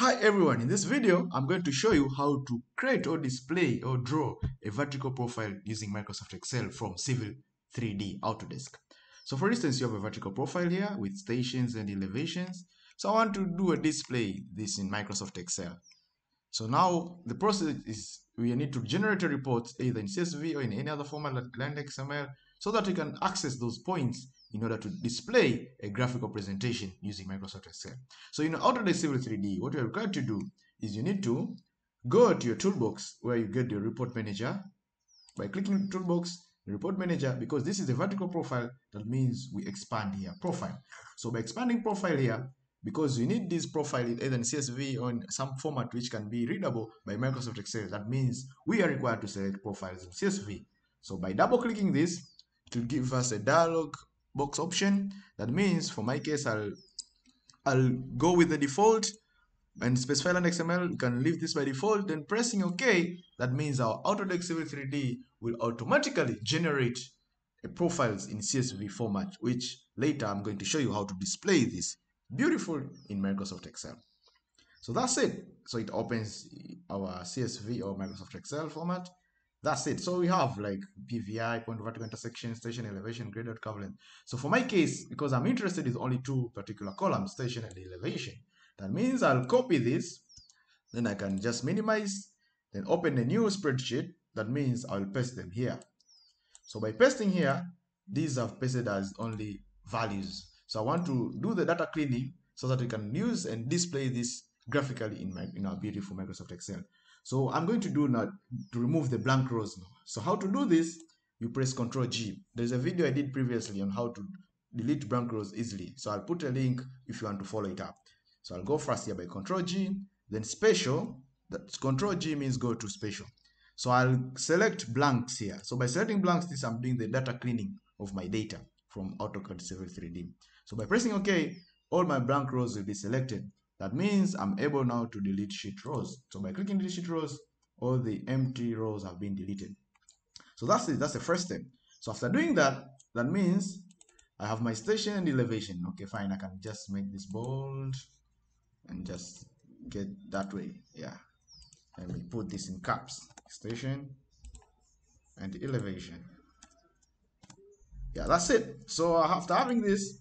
Hi everyone, in this video I'm going to show you how to create or display or draw a vertical profile using Microsoft Excel from Civil 3D Autodesk. So for instance, you have a vertical profile here with stations and elevations. So I want to do a display this in Microsoft Excel. So now the process is we need to generate a report either in CSV or in any other format like LandXML so that we can access those points in order to display a graphical presentation using Microsoft Excel. So in Autodesk Civil 3D, what you're required to do is you need to go to your toolbox where you get your report manager. By clicking toolbox, report manager, because this is a vertical profile, that means we expand here, profile. So by expanding profile here, because you need this profile either in CSV or in some format which can be readable by Microsoft Excel, that means we are required to select profiles in CSV. So by double clicking this, it will give us a dialog box option. That means for my case, I'll I'll go with the default and specify LandXML. You can leave this by default. Then pressing OK, that means our Autodesk Civil 3D will automatically generate a profiles in CSV format, which later I'm going to show you how to display this beautiful in Microsoft Excel. So that's it. So it opens our CSV or Microsoft Excel format. That's it. So we have like PVI, point of vertical intersection, station elevation, graded cover So for my case, because I'm interested in only two particular columns, station and elevation, that means I'll copy this, then I can just minimize, then open a new spreadsheet. That means I'll paste them here. So by pasting here, these are pasted as only values. So I want to do the data cleaning so that we can use and display this graphically in, my, in our beautiful Microsoft Excel. So I'm going to do now to remove the blank rows. now. So how to do this? You press Ctrl G. There's a video I did previously on how to delete blank rows easily. So I'll put a link if you want to follow it up. So I'll go first here by Ctrl G, then special. That's Ctrl G means go to special. So I'll select blanks here. So by selecting blanks, this I'm doing the data cleaning of my data from AutoCAD Civil 3D. So by pressing OK, all my blank rows will be selected. That means I'm able now to delete sheet rows. So by clicking delete sheet rows, all the empty rows have been deleted. So that's it. That's the first step. So after doing that, that means I have my station and elevation. Okay, fine. I can just make this bold and just get that way. Yeah. Let me put this in caps. Station and elevation. Yeah, that's it. So after having this,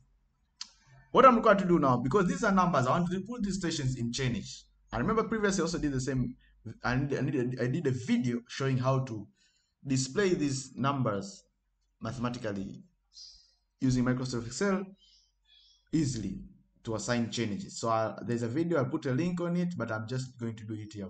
what I'm required to do now, because these are numbers, I want to put these stations in chainage. I remember previously I also did the same. I did, I did a video showing how to display these numbers mathematically using Microsoft Excel easily to assign chainages. So I, there's a video, I'll put a link on it, but I'm just going to do it here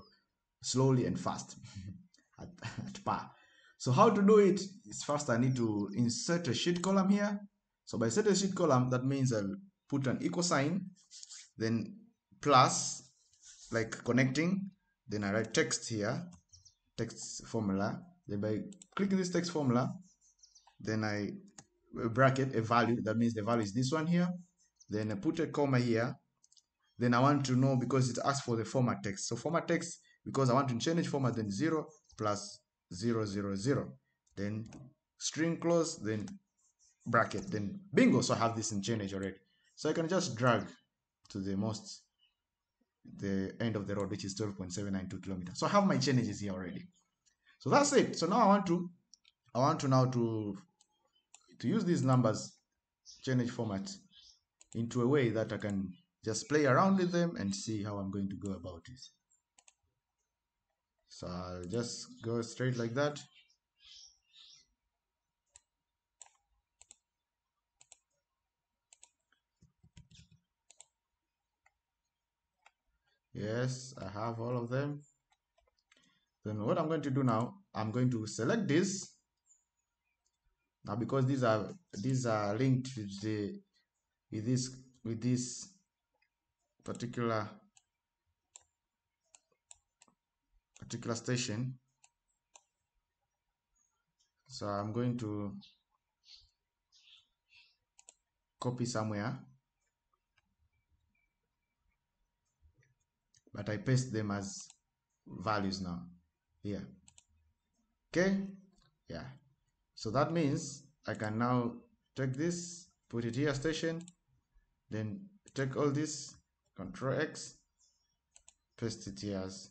slowly and fast at, at par. So how to do it is first I need to insert a sheet column here. So by insert a sheet column, that means I'll put an equal sign, then plus, like connecting, then I write text here, text formula. Then by clicking this text formula, then I bracket a value. That means the value is this one here. Then I put a comma here. Then I want to know because it asks for the format text. So format text, because I want to change format, then 0 plus 0, 0, 0. Then string close, then bracket, then bingo. So I have this in chainage already. So I can just drag to the most, the end of the road, which is 12.792 kilometers. So I have my changes here already. So that's it. So now I want to, I want to now to, to use these numbers, change format into a way that I can just play around with them and see how I'm going to go about it. So I'll just go straight like that. Yes I have all of them. Then what I'm going to do now I'm going to select this now because these are these are linked with the with this with this particular particular station. So I'm going to copy somewhere but I paste them as values now here okay yeah so that means I can now take this put it here station then take all this control X paste it here as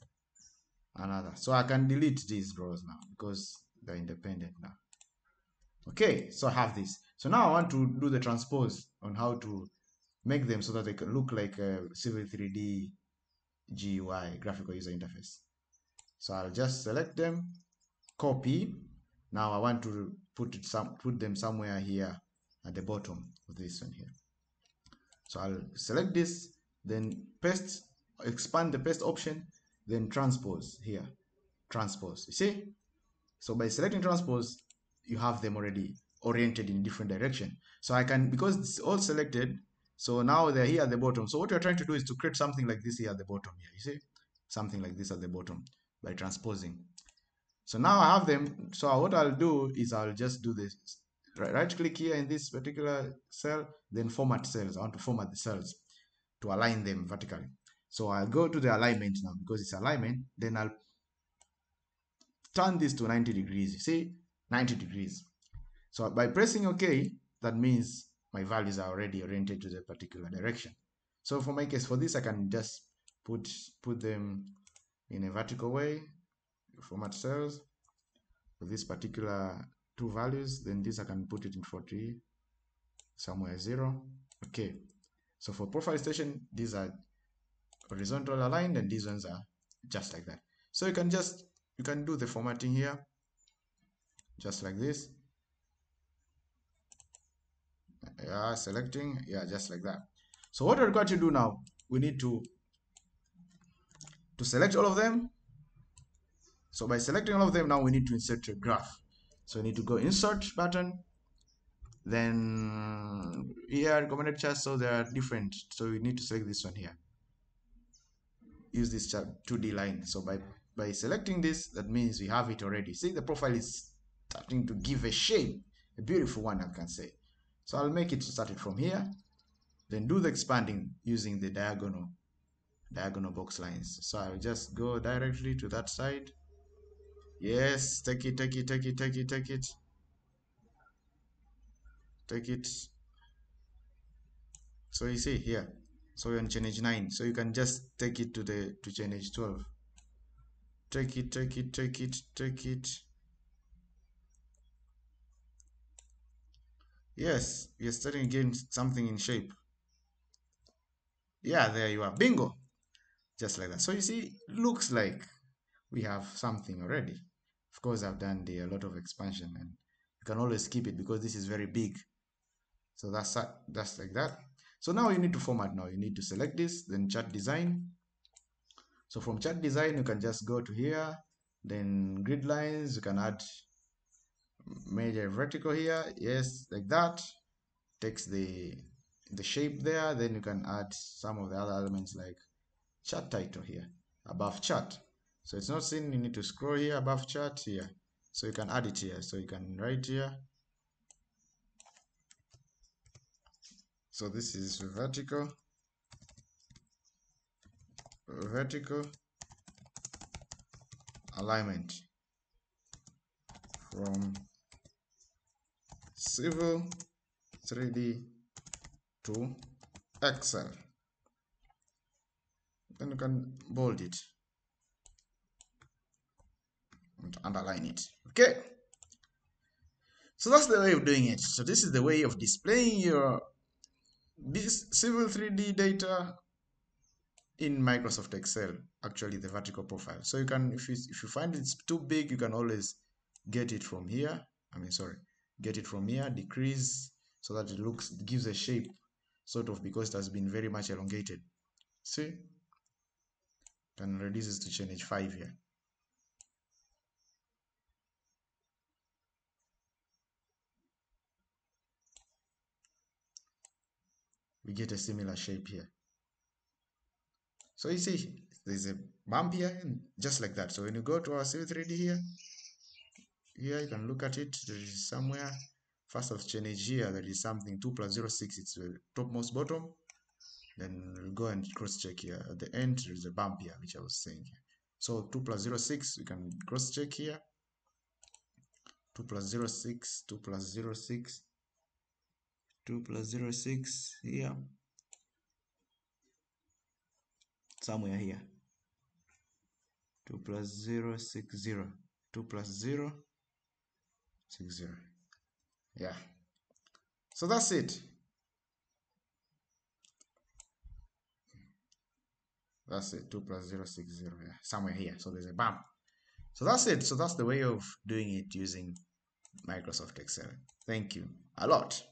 another. So I can delete these rows now because they're independent now. Okay, so I have this. So now I want to do the transpose on how to make them so that they can look like a Civil 3D GUI, graphical user interface. So I'll just select them, copy. Now I want to put it some put them somewhere here at the bottom of this one here. So I'll select this, then paste, expand the paste option, then transpose here, transpose. You see? So by selecting transpose, you have them already oriented in different direction. So I can, because it's all selected, so now they're here at the bottom. So what you're trying to do is to create something like this here at the bottom here. You see? Something like this at the bottom by transposing. So now I have them. So what I'll do is I'll just do this. Right, right click here in this particular cell, then format cells. I want to format the cells to align them vertically. So I'll go to the alignment now because it's alignment. Then I'll turn this to 90 degrees. You see, 90 degrees. So by pressing OK, that means my values are already oriented to the particular direction. So for my case, for this, I can just put put them in a vertical way, format cells with this particular two values. Then this I can put it in 40 somewhere zero. Okay. So for profile station, these are horizontal aligned and these ones are just like that. So you can just you can do the formatting here just like this yeah selecting yeah just like that. So what we're going to do now we need to to select all of them. So by selecting all of them now we need to insert a graph. So we need to go insert button then here recommended charts so they are different. So we need to select this one here. Use this chart 2d line. So by by selecting this that means we have it already. See the profile is starting to give a shape a beautiful one I can say so I'll make it start it from here, then do the expanding using the diagonal diagonal box lines. So I'll just go directly to that side. Yes, take it, take it, take it, take it, take it. Take it. So you see here. So you're on chainage 9. So you can just take it to the to chainage 12. Take it, take it, take it, take it. Yes, you're starting to gain something in shape. Yeah, there you are. Bingo! Just like that. So you see, looks like we have something already. Of course, I've done the, a lot of expansion and you can always keep it because this is very big. So that's that's like that. So now you need to format now. You need to select this, then chart design. So from chart design, you can just go to here, then grid lines, you can add major vertical here yes like that. Takes the the shape there. Then you can add some of the other elements like chart title here above chart. So it's not seen you need to scroll here above chart here. So you can add it here. So you can write here. So this is vertical vertical alignment from Civil 3D to Excel. Then you can bold it and underline it. Okay. So that's the way of doing it. So this is the way of displaying your this Civil 3D data in Microsoft Excel, actually the vertical profile. So you can, if you, if you find it's too big, you can always get it from here. I mean, sorry, get it from here decrease so that it looks it gives a shape sort of because it has been very much elongated. See? Can reduce this to chainage 5 here. We get a similar shape here. So you see there's a bump here and just like that. So when you go to our Civil3D here here you can look at it. There is somewhere first of chainage here there is something 2 plus 0 6 it's the topmost bottom. Then we'll go and cross check here. At the end there is a bump here which i was saying so 2 plus 0 6 we can cross check here. 2 plus 0 6 2 plus 0 6 2 plus 0 6 here. Somewhere here. 2 plus 0, 6, 0. 2 plus 0, 6, 0. Yeah. So that's it. That's it. 2 plus 0, 6, 0. Yeah, somewhere here. So there's a bump. So that's it. So that's the way of doing it using Microsoft Excel. Thank you a lot.